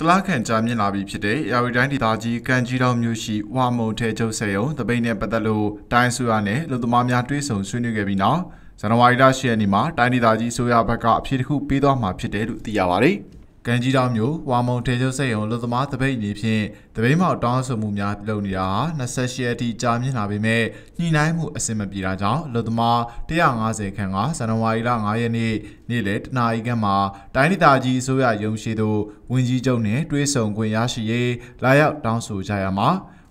တလားခန့်ကြာမြင့်လာပြီဖြစ်တဲ့ရာဝတီတိုင်းဒေသကြီးကံကြီးတောင်မြို့ရှိဝါမုံထဲကျုပ်ဆက်ရုံတပိတ်နဲ့ပတ်သက်လို့တိုင်းဆိုရနဲ့လူသမားများတွဲဆုံဆွေးနွေးခဲ့ပြီးနောက်ဇန်နဝါရီလ10ရက်နေ့မှာတိုင်းဒေသကြီးဆိုရဘက်ကအဖြစ်တစ်ခုပေးသွားမှာဖြစ်တယ်လို့သိရပါတယ်။ ကံကြီးတောင်မြို့ဝါမုံထေကျုပ်စိတ်ရုံလူသမားတပိတ်အနေဖြင့်တပိတ်မောက်တောင်းဆိုမှုများပြုလုပ်နေတာဟာ28ရက်အထိကြာမြင့်လာပေမဲ့ညှိနှိုင်းမှုအဆင်မပြေတာကြောင့်လူသမား150ခန့်ကဇန်နဝါရီလ9ရက်နေ့နေ့လယ်တနာရီခန့်မှာတိုင်းဒေသကြီးအစိုးရရုံးရှိသို့ဝန်ကြီးချုပ်နှင့်တွဲဆုံခွင့်ရရှိရေးလာရောက်တောင်းဆိုကြရမှာ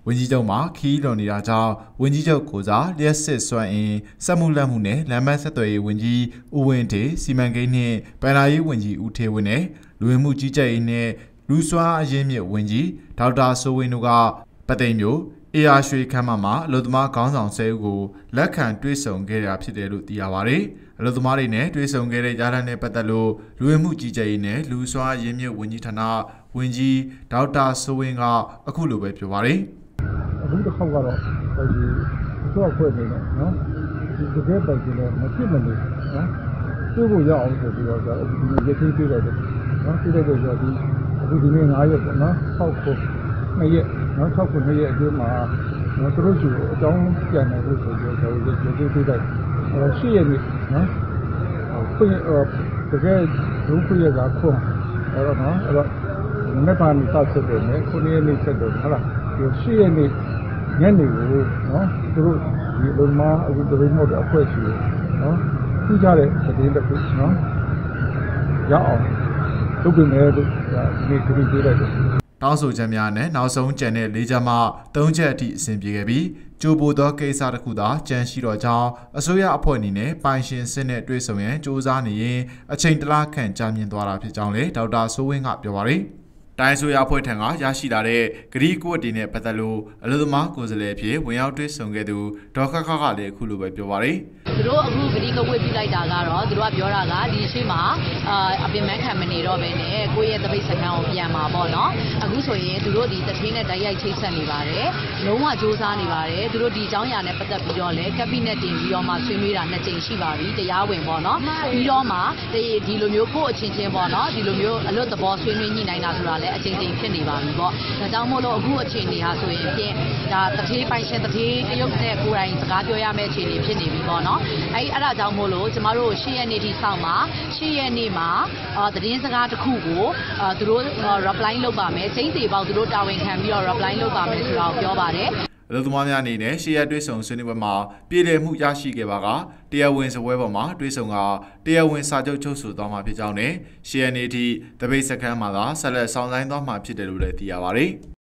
ဝန်ကြီးချုပ်မှာခီးလွန်နေတာကြောင့်ဝန်ကြီးချုပ်ကိုစားလျှက်စစ်စွမ်းအင်စက်မှုလက်မှုနဲ့လမ်းမဆက်သွယ်ရေးဝန်ကြီးဦးဝင်းတေစီမံကိန်းနှင့်ဗန်နာရေးဝန်ကြီးဦးထေဝင်းနဲ့လူဝင်မှုကြီးကြပ်ရေးနဲ့လူစွမ်းအရင်းမြစ်ဝန်ကြီးဒေါက်တာစိုးဝင်းတို့ကပသိမ်မျိုးအေယာရွှေခမ်းမမှာအလုသမားခေါင်းဆောင်ဆဲဦးကိုလက်ခံတွဲဆုံခဲ့တာဖြစ်တယ်လို့သိရပါတယ်။အလုသမားတွေနဲ့တွဲဆုံခဲ့တဲ့ကြားထမ်းနဲ့ပတ်သက်လို့လူဝင်မှုကြီးကြပ်ရေးနဲ့လူစွမ်းရင်းမြစ်ဝန်ကြီးဌာနဝန်ကြီးဒေါက်တာစိုးဝင်းကအခုလိုပဲပြောပါတယ်။ အခုတစ်ခေါက်ကတော့ဒီအစိုးရဖွဲ့နေတယ်နော်။ဒီတကယ်ပိုင်ကျတော့မဖြစ်မနေနော်။သူ့ကိုရအောင်ဆိုပြီးတော့အခုဒီရသေးသေးတယ်နော်ပြည့်တဲ့ဆိုဒီအခုဒီနေ့9ရက်ပေါ့နော်6ခု2ရက်နော်6ခု2ရက်အတွင်းမှာနော်သူတို့ရှိအကြောင်းပြန်နေလို့ဆိုတော့ကျွန်တော်တို့ဒီပြတဲ့အဲ10ရက်နေ့နော်ဖွင့်တကယ်ဒုဖွင့်ရတာခွန်အဲ့တော့နော်အဲ့တော့မနေ့ကနေ့စဆက်တယ်နဲ့ခုနေ့နေ့ဆက်တယ်ဟုတ်လားဒီ10ရက်နေ့ ညနေကိုနော်သူတို့ဒီလုံမအခုတပိတ်မော့တဲ့အဖွဲ့ရှိတယ်နော်ထူးခြားတဲ့သတင်းတစ်ခုနော်ရအောင်လုပ်ပြင်မယ်လို့ဒီနေ့ခရီးပေးလိုက်တယ်တောင်းဆိုချက်များနဲ့နောက်ဆုံးကြံတဲ့၄ချက်မှ၃ချက်အထိအဆင်ပြေခဲ့ပြီးကြိုးပိုသောကိစ္စတစ်ခုသာကြံရှိတော့ကြောင်းအစိုးရအဖွဲ့အနေနဲ့ပိုင်ရှင်စစ်နဲ့တွေ့ဆုံရန်စ조사နေရင်အချိန်တလားခန့်ကြာမြင့်သွားတာဖြစ်ကြောင်းလည်းဒေါက်တာစိုးဝင်းကပြောပါရယ်။ တိုင်းဆိုရအဖွဲ့ထံကရရှိလာတဲ့ဂရီကိုတီနဲ့ပတ်သက်လို့အလို့သမားကိုယ်စားလှယ်အဖြစ်ဝင်ရောက်တွေ့ဆုံခဲ့သူဒေါက်ခခကလည်းအခုလိုပဲပြောပါရယ်သူတို့အခုဂရီကဝေးပြ လိုက်တာကတော့သူတို့ကပြောတာကဒီရှိမှာအာအပင်မခံမနေတော့ဘဲနဲ့ကိုယ့်ရဲ့တပိတ်စခန်းကိုပြန်มาပေါ့နော်အခုဆိုရင်သူတို့ဒီတထင်းနဲ့တိုက်ရိုက်ချိတ်ဆက်နေပါတယ်လုံးဝစူးစမ်းနေပါတယ်သူတို့ဒီအကြောင်းအရာနဲ့ပတ်သက်ပြီးတော့လည်းကက်ဘိနက်တင်ပြီးတော့မှဆွေးနွေးတာနှစ်ကြိမ်ရှိပါပြီတရားဝင်ပေါ့နော်ပြီးတော့မှဒီလိုမျိုးကိုယ့်အချင်းချင်းပေါ့နော်ဒီလိုမျိုးအလွတ်သဘောဆွေးနွေးညှိနှိုင်းတာဆိုတာလည်းအချိန်ချင်းဖြစ်နေပါပြီပေါ့ဒါကြောင့်မို့လို့အခုအချိန်နေဟာဆိုရင်ဖြင့်ဒါတထေးပိုင်ရှင်တထေးတရုတ်နဲ့ကိုယ်တိုင်စကားပြောရမယ့်အချိန်နေဖြစ်နေပြီပေါ့နော်အဲဒီအဲ့ဒါကြောင့်မို့လို့ကျမတို့၈ရက်နေ့ထိစောင့်ပါ၈ရက်နေ့မှာသတင်းစကားတစ်ခုကိုသူတို့ reply လုပ်ပါမယ်ချင်းသေးပေါက်သူတို့တာဝန်ခံပြီးတော့ reply လုပ်ပါမယ်ဆိုတာကိုပြောပါတယ်အလုပ်သမားများအနေနဲ့ရှေ့ရက်တွဲဆုံဆွေးနွေးပွဲမှာပြည်လည်မှုရရှိခဲ့ပါကတရားဝင်စပွဲပေါ်မှာတွဲဆုံကတရားဝင်စာချုပ်ချုပ်ဆိုသွားမှာဖြစ်ကြောင်းနဲ့ရှေ့ရက်နေ့ထိတပိတ်စခန်းမှာသာဆက်လက်ဆောင်ဆိုင်သွားမှာဖြစ်တယ်လို့လည်းသိရပါတယ်။